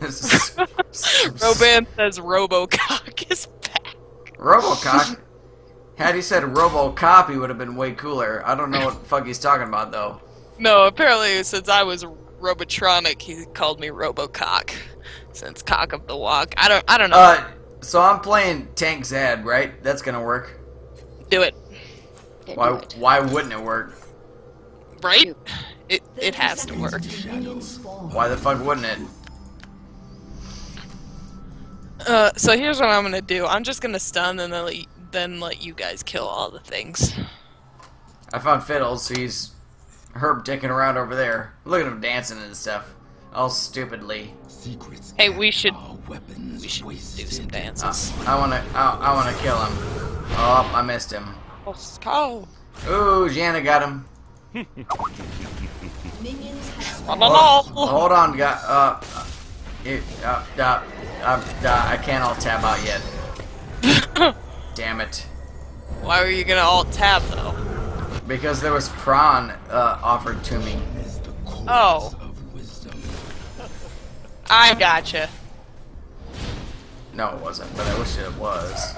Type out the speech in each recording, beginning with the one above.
Roban says Robocock is back. Robocock. Had he said Robocop, he would have been way cooler. I don't know what the fuck he's talking about though. No, apparently since I was Robotronic, he called me Robocock. Since cock of the walk, I don't, I don't know. Uh, so I'm playing Tank Zed, right? That's gonna work. Do it, Yeah, do Why? it. Why wouldn't it work? right? It, it has to work. Why the fuck wouldn't it? Uh, so here's what I'm gonna do. I'm just gonna stun and then let you, then let you guys kill all the things. I found Fiddles, so he's herb dicking around over there. Look at him dancing and stuff, all stupidly. Secrets Hey, we should weapons we should do wasted. some Uh, dances. I wanna, I, I wanna kill him. Oh, I missed him. Let's go. Ooh, Janna got him. La, la, la. Hold on, guy. Uh, uh, it, uh, uh, uh, uh, I can't all tab out yet. Damn it. Why were you gonna alt tab though? Because there was prawn uh, offered to me. Oh. I gotcha. No, it wasn't, but I wish it was.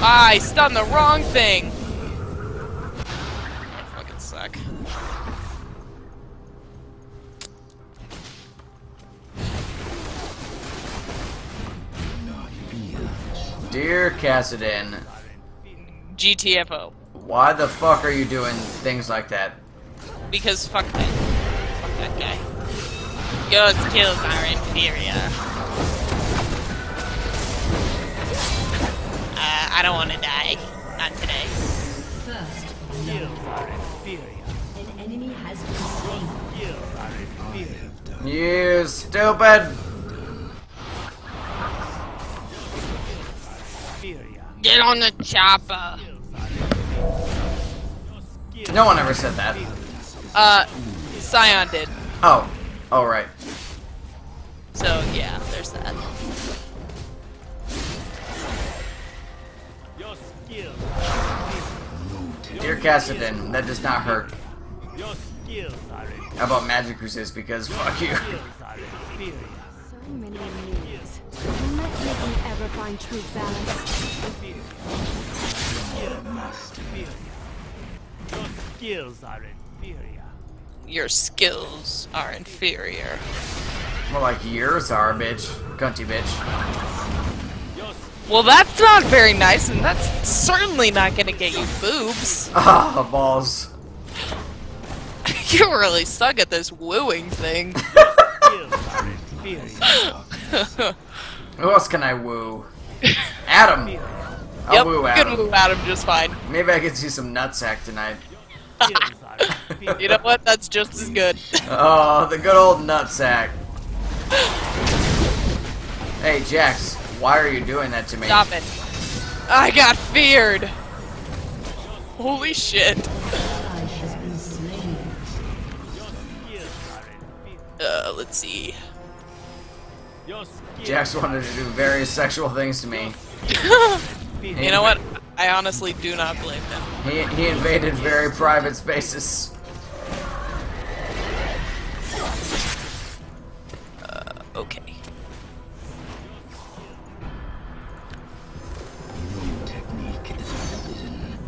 I stunned the wrong thing. Dear Kassadin, GTFO. why the fuck are you doing things like that? Because fuck that. Fuck that guy. Your skills are inferior. Uh, I don't want to die. Not today. First, skills are inferior. an enemy has been slain. You stupid! Get on the chopper. No one ever said that. Uh, Sion did. Oh, oh right. So yeah, there's that. Dear Kassadin, that does not hurt. Your skills are. How about magic resist? Because fuck you. Skills are inferior. So many enemies. Will let me ever find true balance. Your skills are inferior. Your skills are inferior. More like yours are, bitch. Cunty bitch. Well, that's not very nice, and that's certainly not gonna get you boobs. Ah, balls. you really suck at this wooing thing. Skills are. Who else can I woo? Adam. I'll yep, woo you can Adam. woo Adam just fine. Maybe I can see some nutsack tonight. Skills are inferior. You know what? That's just as good. Oh, the good old nutsack. Hey, Jax, why are you doing that to me? Stop it. I got feared. Holy shit. Ally has been slain. Skills are inferior. Uh, let's see. Jax wanted to do various sexual things to me. You know what? I honestly do not blame him. He, he invaded very private spaces. Uh, okay. Is forbidden.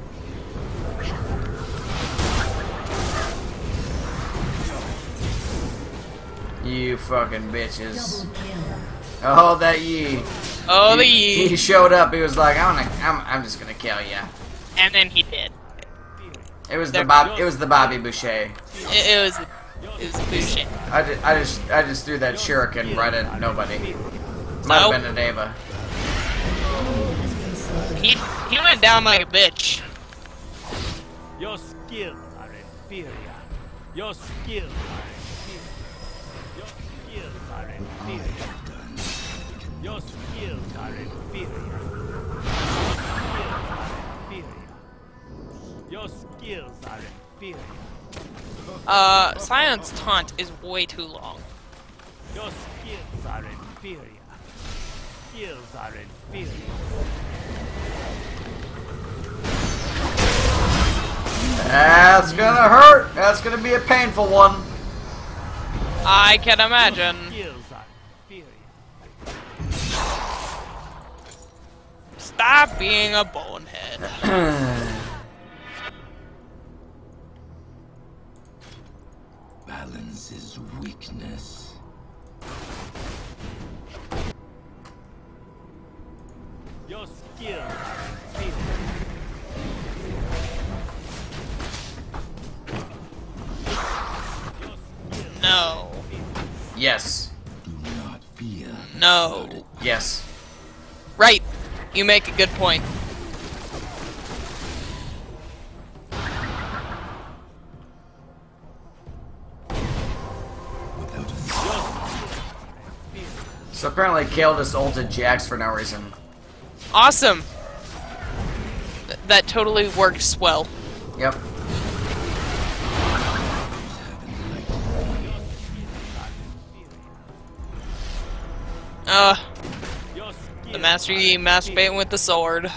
You fucking bitches. Double kill. Oh, that ye. Oh, the he, he showed up. He was like, "I'm gonna, I'm, I'm just gonna kill you." And then he did. It was the There- Bob, it was the Bobby Boucher. It, it was, it was bullshit. I just, I just, I just threw that shuriken right at nobody. Might Nope. have been a Ava. Has been slain. He, he went down like a bitch. Your skills are inferior. Your skills are skills are inferior. Uh, Sion's taunt is way too long. Your skills are inferior. Skills are inferior. That's gonna hurt. That's gonna be a painful one. I can imagine. Skills are inferior. Stop being a bonehead. Balance is weakness. Your skill. are. No. Yes. Do not fear. No. Yes. Right. You make a good point. Apparently Kayle just ulted Jax for no reason. Awesome. Th- that totally works well. Yep. Uh, the Master are Yi inferior. masturbating with the sword.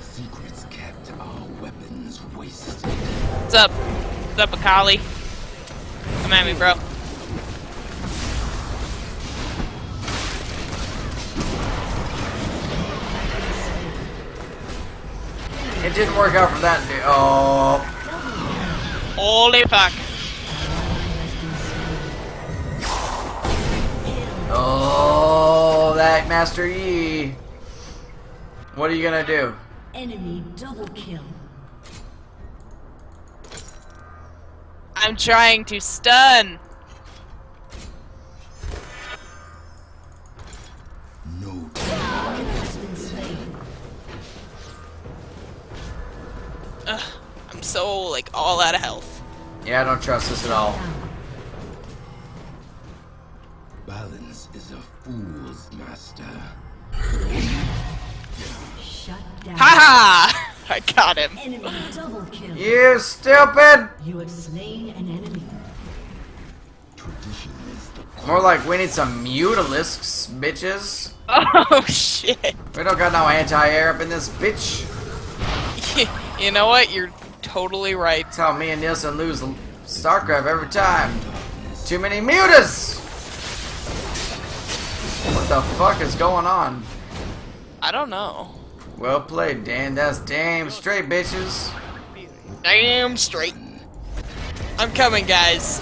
secrets kept are weapons wasted. What's up? What's up, Akali? Come at me, bro. It didn't work out for that dude. Oh. Holy fuck. Oh, that Master Yi. What are you gonna do? Enemy double kill. I'm trying to stun. No Ugh, I'm so, like, all out of health. Yeah, I don't trust this at all. balance is a fool's master. Shut down. Haha! I got him. Enemy double kill. You stupid! You have slain an enemy. Tradition is the More like we need some mutalisks, bitches. Oh, shit. We don't got no anti-air up in this bitch. You know what? You're totally right. That's how me and Nielsen lose StarCraft every time. Too many mutas! What the fuck is going on? I don't know. Well played, Dan. That's damn straight, bitches. Damn straight. I'm coming, guys.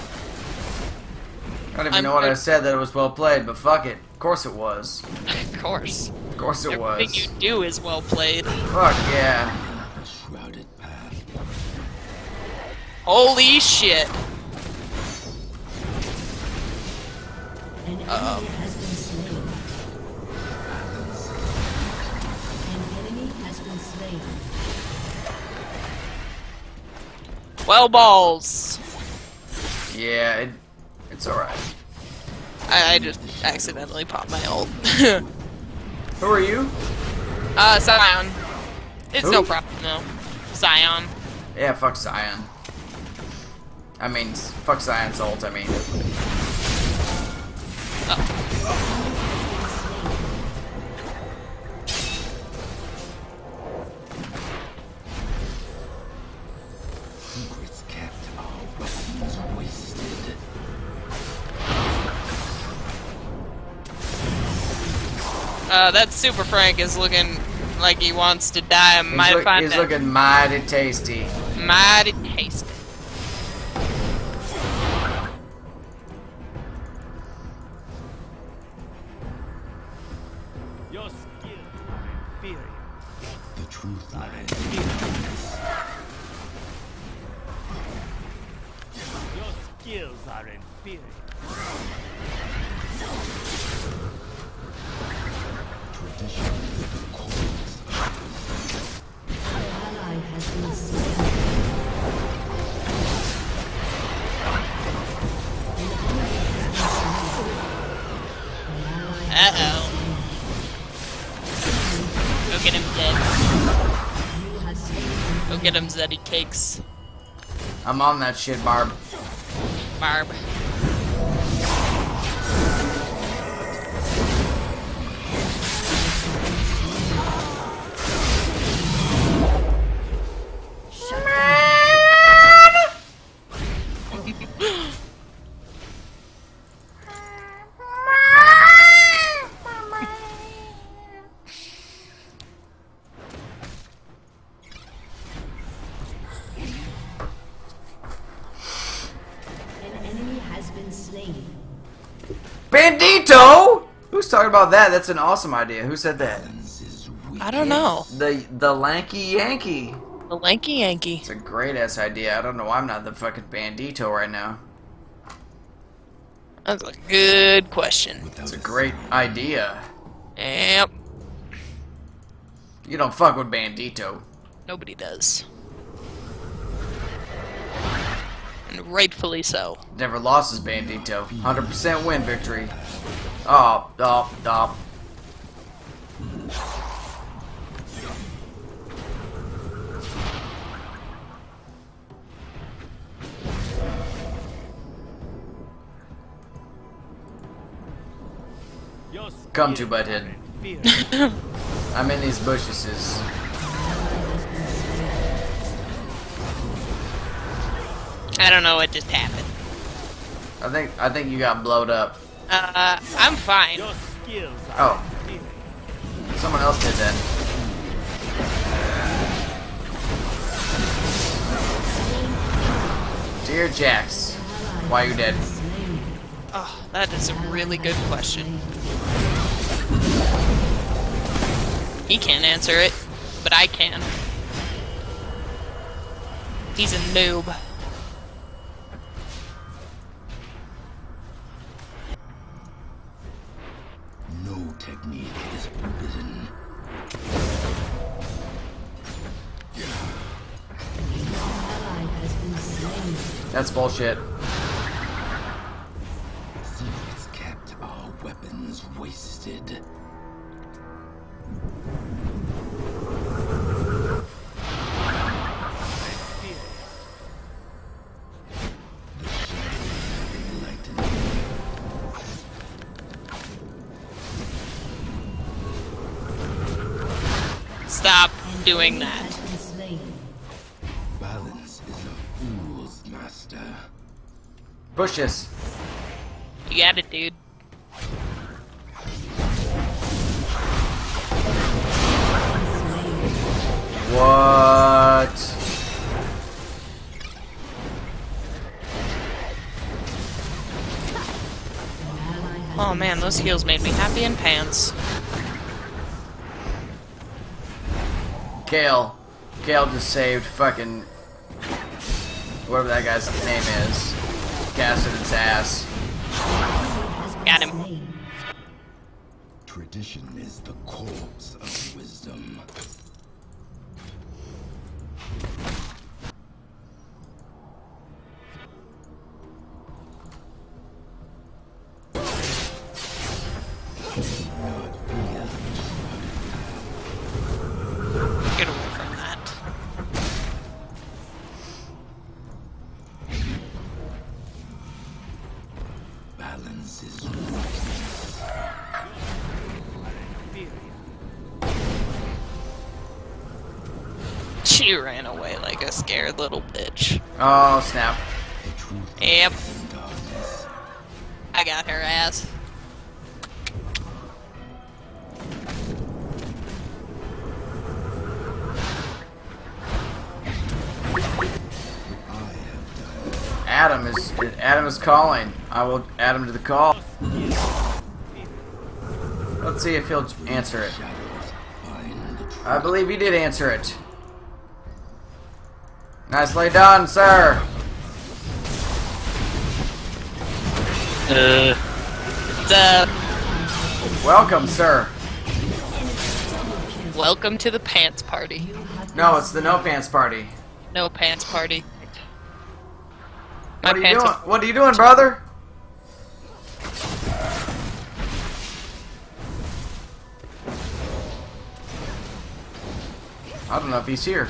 I don't even I'm know what I good. said that it was well played, but fuck it. Of course it was. Of course. Of course it Everything was. you do is well played. Fuck yeah. Enemy shit! been slain. Well, balls. Yeah, it, it's alright. I, I just accidentally popped my ult. Who are you? uh, Sion. It's Who? no problem, no. Sion. Yeah, fuck Sion. I mean, fuck Sion's ult, I mean. Secrets kept are wasted. Uh, that Super Frank is looking like he wants to die. I He's, might look- he's looking mighty tasty. mighty tasty. Ally has been slain. Uh oh. Go get him dead. You have slain Go get him Zeddy cakes. I'm on that shit, Barb. Barb. Bandito! Who's talking about that? That's an awesome idea. Who said that? Balance is weak. I don't know. The the lanky Yankee. The lanky Yankee. It's a great ass idea. I don't know why I'm not the fucking Bandito right now. That's a good question. That's a great idea. Yep. You don't fuck with Bandito. Nobody does. And rightfully so. Never lost his Bandito. 100% win victory. Oh, oh, oh. Come to Butthead. I'm in these bushes. I don't know what just happened. I think I think you got blowed up. Uh, I'm fine. Your skills are Oh. inferior. Someone else did then. Dear Jax, why are you dead? Oh, that is a really good question. He can't answer it, but I can. He's a noob. Bullshit. Secrets kept our weapons wasted. The shadows enlightened. Stop doing that. Bushes. You got it, dude. What? Oh man, those heels made me happy in pants. Gale. Gale just saved fucking whatever that guy's name is. Cassid's ass. Got him. Tradition is the corpse of wisdom. Oh snap. Yep. I got her ass. I have done Adam is Adam is calling. I will add him to the call. Let's see if he'll answer it. shadows find the truth. I believe he did answer it. Nicely done, sir. Uh. Duh. Welcome, sir. Welcome to the pants party. No, it's the no pants party. No pants party. My What are you doing? What are you doing, brother? I don't know if he's here.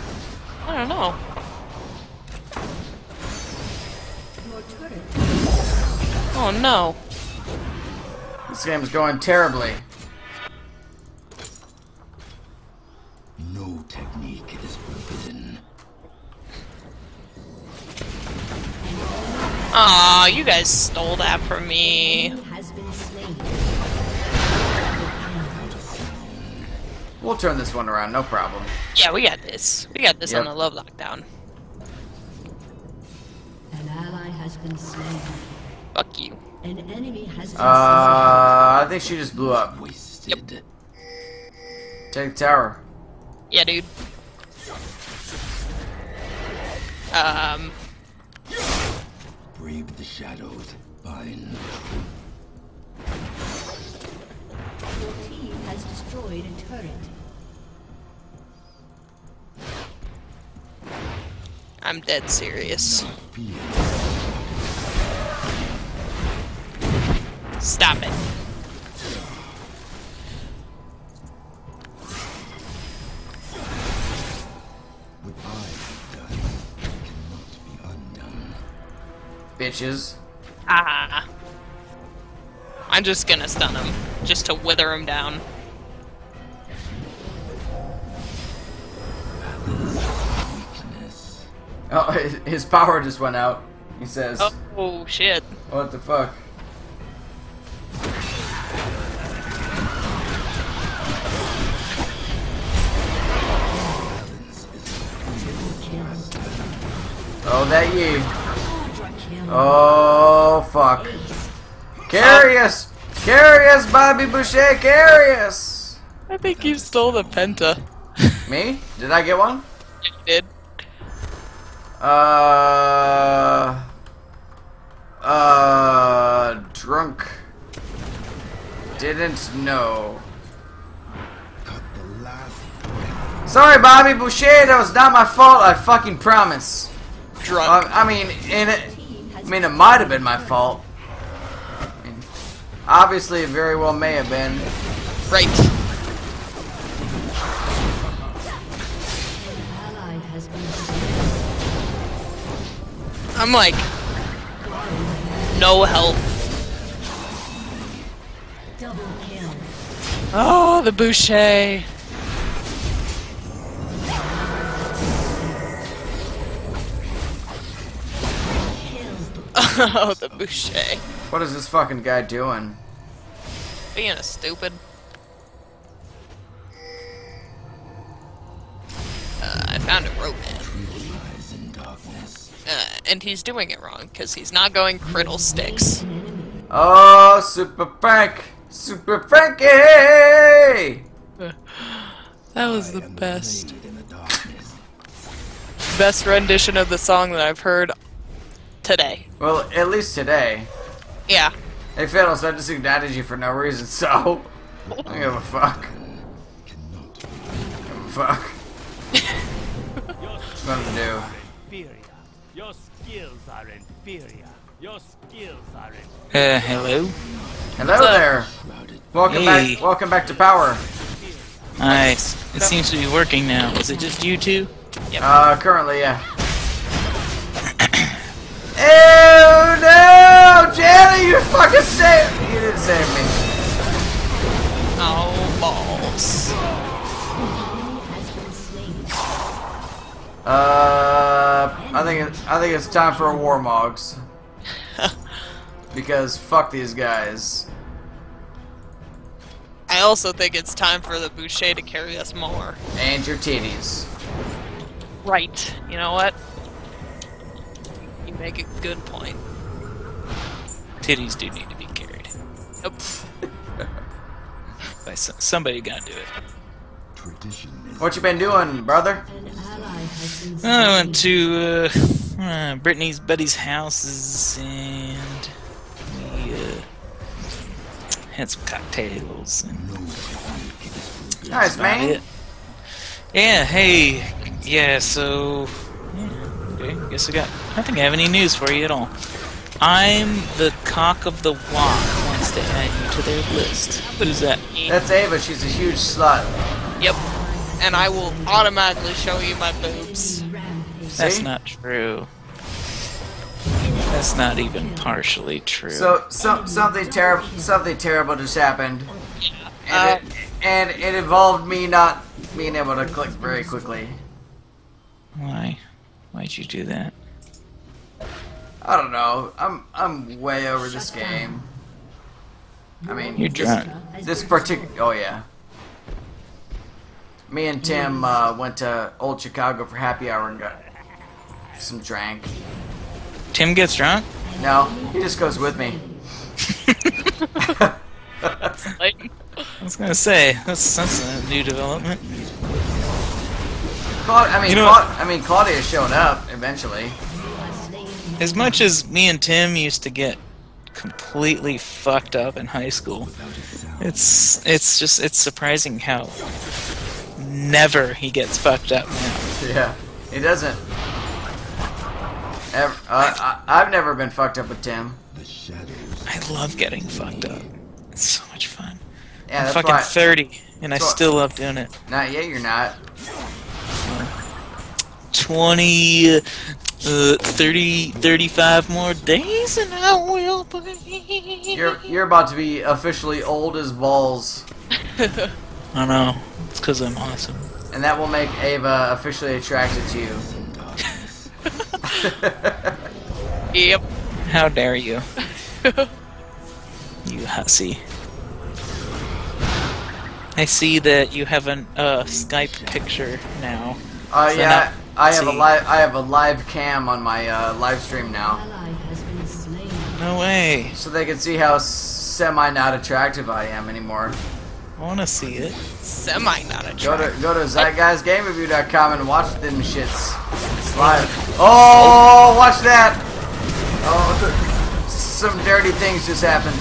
I don't know. Oh no. This game is going terribly. No technique is forbidden. Aw, you guys stole that from me. Enemy has been slain. We'll turn this one around, no problem. Yeah, we got this. We got this on Yep. the love lockdown. An ally has been slain. Fuck you. An enemy has been Uh, I think she just blew up. Wasted. Take the tower. Yeah, dude. Um, Brave the shadows. Find slain. Your team has destroyed a turret. I'm dead serious. Stop it. What I done cannot be undone. Bitches. Ah. I'm just gonna stun him, just to wither him down. Oh, his, his power just went out. He says, oh shit. What the fuck? That ye. Oh, fuck. Carry us! Carry us, Bobby Boucher! Carry us! I think you stole the penta. Me? Did I get one? You did. Uh. Uh. Drunk. Didn't know. Cut the last Sorry, Bobby Boucher. That was not my fault. I fucking promise. Drunk. Um, I mean, in it. I mean, it might have been my fault. I mean, obviously, it very well may have been. right. Ally has been slain. I'm like, no health. Double kill. Oh, the boucher. Oh, the boucher. What is this fucking guy doing? Being a stupid. Uh, I found a rope man. lies in darkness. Uh, and he's doing it wrong, because he's not going criddle sticks. Oh, Super Frank! Super Frankie! That was the best. the. Best rendition of the song that I've heard today. Well, at least today. Yeah. Hey, Fiddles, I just ignited you for no reason, so. I don't give a fuck. Cannot be Give a fuck. Nothing to do. inferior. Your skills are inferior. Your skills are inferior. Uh, hello? Hello up? there. shrouded. Welcome Hey. back. Welcome back to power. Nice. It seems to be working now. Is it just you two? Uh, currently, yeah. Ew, no! Jenny, you fucking saved me! You didn't save me. Oh, balls. Enemy has been slain. Uh, I think it, I think it's time for a Warmogs. because fuck these guys. I also think it's time for the boucher to carry us more. And your titties. Right. You know what? You make a good point. Titties do need to be carried. Nope. By some, somebody gotta do it. Tradition What you been doing, brother? An ally has been I went to uh, uh, Brittany's buddy's houses and we uh, had some cocktails and Nice, man. it. Yeah, hey, yeah, so yeah, okay, guess I got. I don't think I have any news for you at all. I'm the cock of the walk. Wants to add you to their list. Who's that? That's Ava. She's a huge slut. Yep. And I will automatically show you my boobs. That's See? not true. That's not even partially true. So, so something terrible, something terrible just happened, and, Uh, it, and it involved me not being able to click very quickly. Why? Why'd you do that? I don't know. I'm I'm way over this game. I mean, You're this, drunk. this particular. Oh yeah. Me and Tim uh, went to Old Chicago for happy hour and got some drank. Tim gets drunk? No, he just goes with me. I was gonna say that's that's a new development. Claud- I mean, You know- Claud- I mean, Claudia showed up eventually. As much as me and Tim used to get completely fucked up in high school, it's it's just it's surprising how never he gets fucked up now. Yeah, he doesn't. Ever, uh, I, I've never been fucked up with Tim. I love getting fucked up. It's so much fun. Yeah, I'm fucking why. 30 and I still love doing it. Not yet. You're not. 20 uh, 30 35 more days and I will be You're you're about to be officially old as balls, I know. It's cuz I'm awesome. and that will make Ava officially attracted to you. yep. How dare you? you hussy. I see that you have a uh, Skype picture now. Uh, So yeah, now- I have a live I have a live cam on my uh, live stream now, Ally has been slain. No way. so they can see how semi not attractive I am anymore. I want to see it. Semi not attractive. Go to go to zeitgeistgamereview.com and watch them shits. It's live. Oh, watch that! Oh, some dirty things just happened.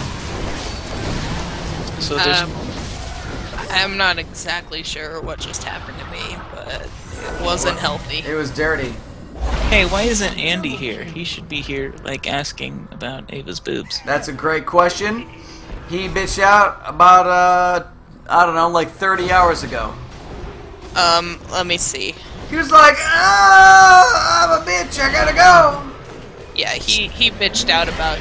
So there's Um, I'm not exactly sure what just happened to me, but it wasn't healthy. It was dirty. Hey, why isn't Andy here? He should be here like asking about Ava's boobs. That's a great question. He bitched out about uh I don't know, like 30 hours ago. Um, let me see. He was like, "Ah, I'm a bitch. I gotta go." Yeah, he he bitched out about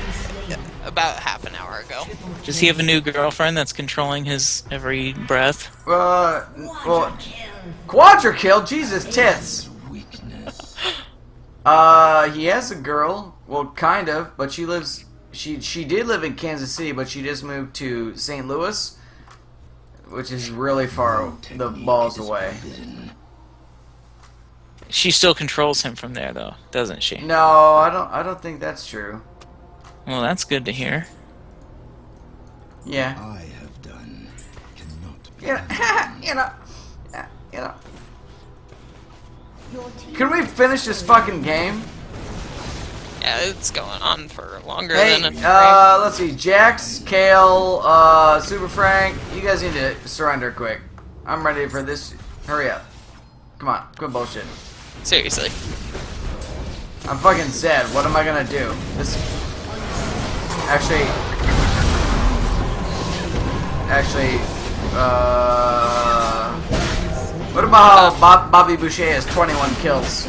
about half an hour ago. Does he have a new girlfriend that's controlling his every breath? Uh, well, quadra kill. Jesus tits. Uh, he has a girl. Well, kind of, but she lives. She she did live in Kansas City, but she just moved to St. Louis, which is really far the balls away. She still controls him from there, though, doesn't she? No, I don't. I don't think that's true. Well, that's good to hear. Yeah. I have done cannot be You know, you know, yeah, you know. Can we finish this fucking game? Yeah, it's going on for longer Hey, than a uh, let's see. Jax, Kayle, uh, Super Frank, you guys need to surrender quick. I'm ready for this. Hurry up. Come on, quit bullshit. seriously. I'm fucking Zed. What am I gonna do? This. Actually. Actually. Uh. What about how Bob, Bobby Boucher has 21 kills?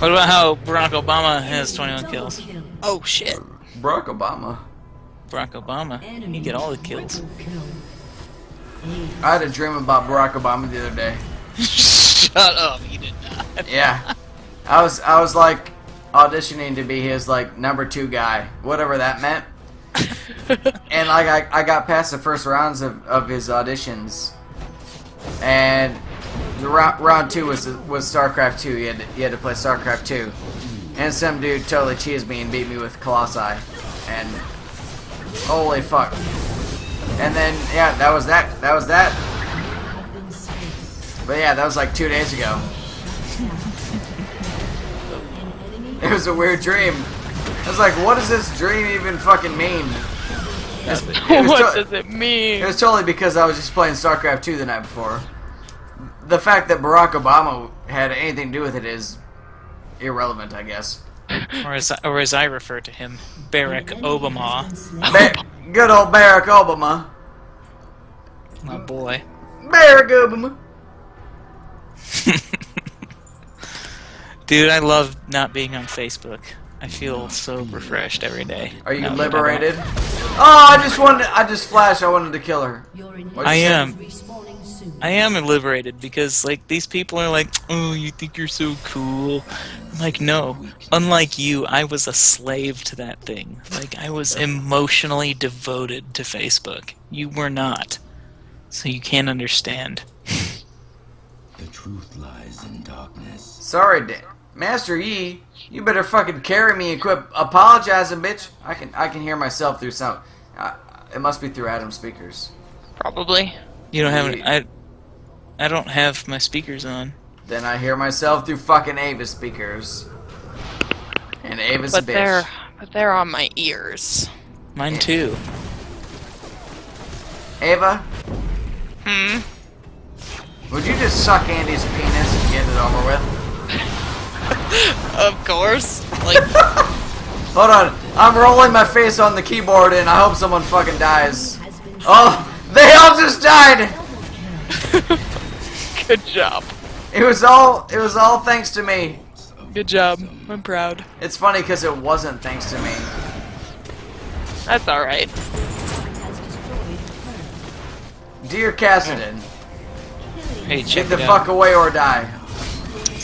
What about how Barack Obama has 21 kills? Oh shit. Barack Obama. Barack Obama, he get all the kills. I had a dream about Barack Obama the other day. Shut up, you did not. Yeah. I was I was like auditioning to be his like number two guy, whatever that meant. And like I, I got past the first rounds of, of his auditions, and the round, round two was was StarCraft two. You had to, had to play StarCraft two, and some dude totally cheesed me and beat me with Colossi, and holy fuck. And then yeah, that was that. That was that. But yeah, that was like two days ago. It was a weird dream. I was like, what does this dream even fucking mean? It's- it, was what to- does it mean? it was totally because I was just playing StarCraft 2 the night before. The fact that Barack Obama had anything to do with it is irrelevant, I guess. Or as, or as I refer to him, Barack Obama, Ba- good old Barack Obama. my boy. Barack Obama. Dude, I love not being on Facebook. I feel so refreshed every day. Are you now that I don't- liberated? Oh, I just wanted. I just flashed. I wanted to kill her. Your What'd inhibitor I am. I am liberated because like these people are like, oh, you think you're so cool. I'm like, no. Unlike you, I was a slave to that thing. Like I was emotionally devoted to Facebook. You were not. So you can't understand. The truth lies in darkness. Sorry, da- Master Yi. You better fucking carry me and quit apologizing, bitch. I can I can hear myself through some. Uh, It must be through Adam's speakers. Probably. You don't have We- any, I I don't have my speakers on. Then I hear myself through fucking Ava's speakers. And Ava's a But bitch. they're but they're on my ears. Mine too. Ava, Hmm. would you just suck Andy's penis and get it over with? Of course. Like Hold on, I'm rolling my face on the keyboard and I hope someone fucking dies. Oh, they all just died. good job. It was all it was all thanks to me. Good job. I'm proud. It's funny because it wasn't thanks to me. That's alright. has destroyed a turret. Dear Cassidy, Hey, check get the out. fuck away or die.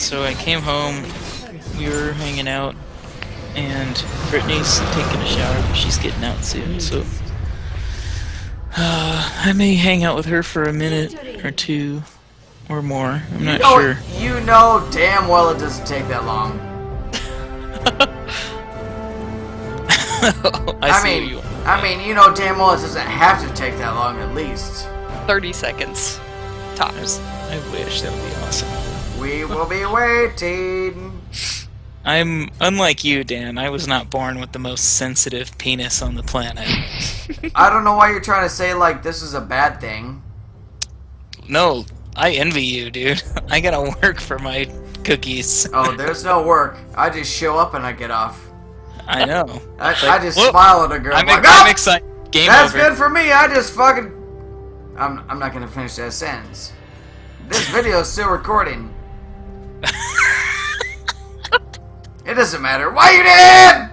So I came home, we were hanging out, and Brittany's taking a shower, but she's getting out soon, so uh, I may hang out with her for a minute or two or more. I'm not You know, sure. you know damn well it doesn't take that long. I, I see mean, you. I mean, you know damn well it doesn't have to take that long at least. 30 seconds. Tops. I wish that would be awesome. We will be waiting. I'm unlike you, Dan. I was not born with the most sensitive penis on the planet. I don't know why you're trying to say like this is a bad thing. No, I envy you, dude. I gotta work for my cookies. Oh, there's no work. I just show up and I get off. I know. I, Like, I just whoop. smile at a girl. I'm, like, I'm "Ah, excited. Game That's over. good for me. I just fucking. I'm, I'm not gonna finish that sentence. This video is still recording. It doesn't matter. Why you did?